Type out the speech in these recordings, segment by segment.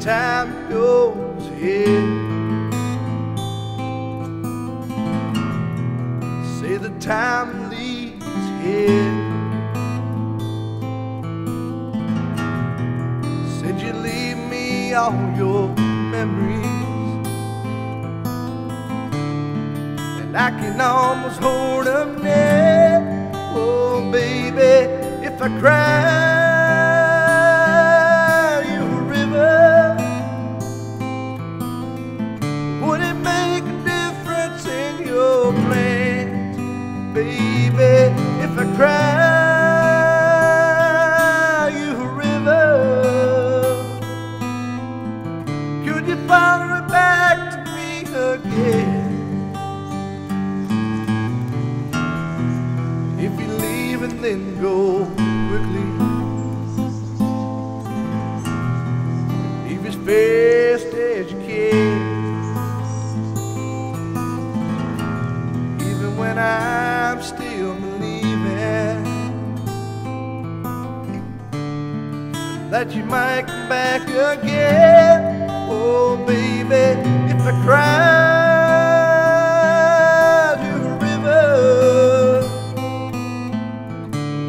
time goes ahead. Say the time leaves here. Said you leave me all your memories, and I can almost hold them now. Oh, baby, if I cry. If I cry you a river, could you follow back to me again? If you leave and then go quickly, that you might come back again. Oh, baby, if I cried you a river,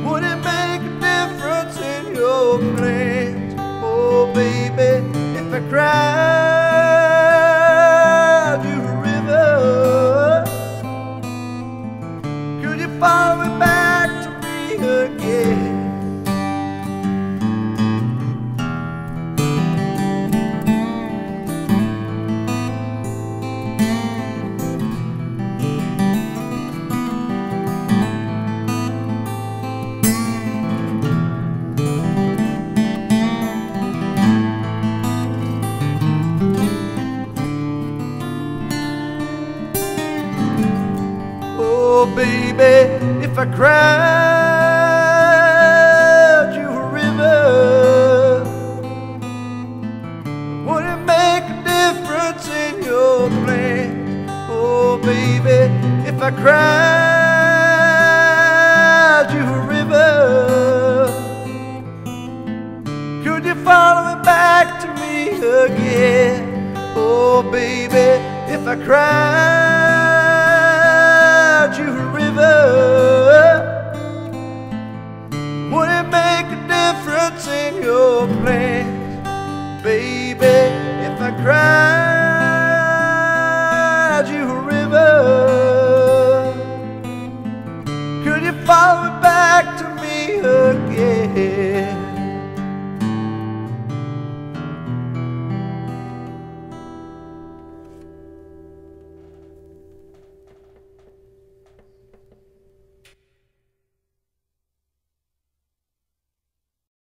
would it make a difference in your plans? Oh, baby, if I cried. Oh, baby, if I cried you a river, would it make a difference in your plan? Oh, baby, if I cried you a river, could you follow me back to me again? Oh, baby, if I cried difference